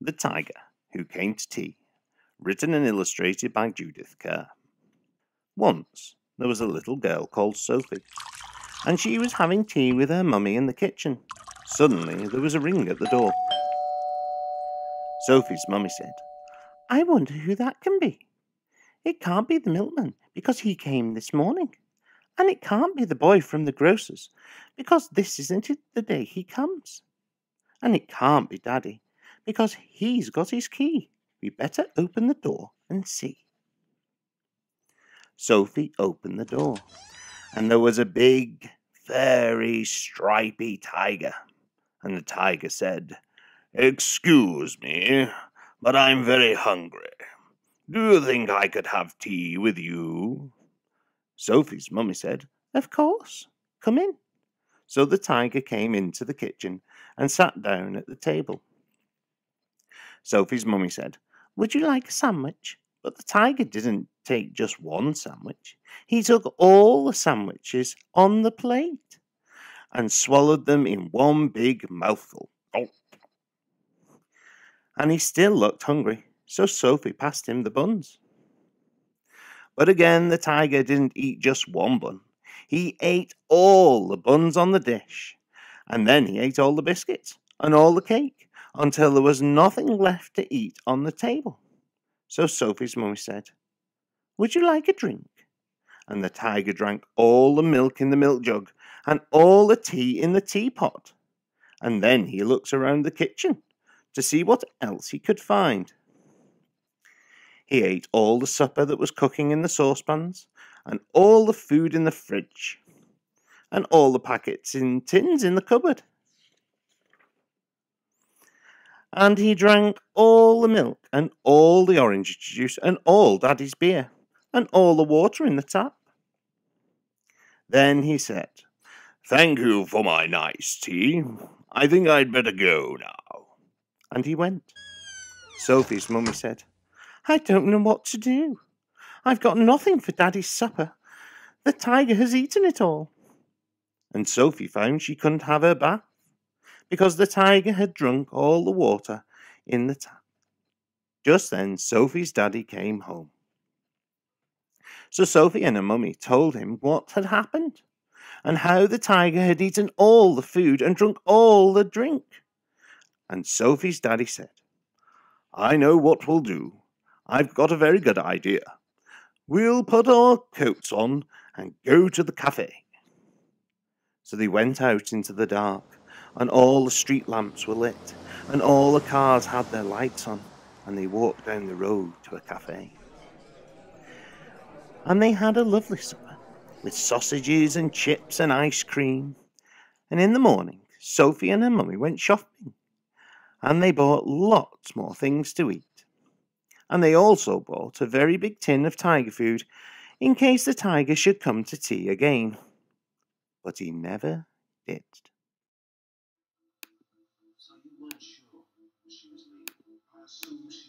The Tiger Who Came to Tea, written and illustrated by Judith Kerr. Once there was a little girl called Sophie, and she was having tea with her mummy in the kitchen. Suddenly there was a ring at the door. Sophie's mummy said, I wonder who that can be. It can't be the milkman because he came this morning. And it can't be the boy from the grocer's because this isn't it the day he comes. And it can't be Daddy because he's got his key. We better open the door and see. Sophie opened the door, and there was a big, furry, stripy tiger. And the tiger said, Excuse me, but I'm very hungry. Do you think I could have tea with you? Sophie's mummy said, Of course. Come in. So the tiger came into the kitchen and sat down at the table. Sophie's mummy said, Would you like a sandwich? But the tiger didn't take just one sandwich. He took all the sandwiches on the plate and swallowed them in one big mouthful. Oh. And he still looked hungry, so Sophie passed him the buns. But again, the tiger didn't eat just one bun. He ate all the buns on the dish, and then he ate all the biscuits and all the cake until there was nothing left to eat on the table. So Sophie's mummy said, Would you like a drink? And the tiger drank all the milk in the milk jug and all the tea in the teapot. And then he looked around the kitchen to see what else he could find. He ate all the supper that was cooking in the saucepans, and all the food in the fridge, and all the packets in tins in the cupboard and he drank all the milk and all the orange juice and all Daddy's beer and all the water in the tap. Then he said, Thank you for my nice tea. I think I'd better go now. And he went. Sophie's mummy said, I don't know what to do. I've got nothing for Daddy's supper. The tiger has eaten it all. And Sophie found she couldn't have her bath because the tiger had drunk all the water in the tap. Just then, Sophie's daddy came home. So Sophie and her mummy told him what had happened and how the tiger had eaten all the food and drunk all the drink. And Sophie's daddy said, I know what we'll do. I've got a very good idea. We'll put our coats on and go to the cafe. So they went out into the dark and all the street lamps were lit, and all the cars had their lights on, and they walked down the road to a cafe. And they had a lovely supper, with sausages and chips and ice cream. And in the morning, Sophie and her mummy went shopping, and they bought lots more things to eat. And they also bought a very big tin of tiger food in case the tiger should come to tea again. But he never did. Assumed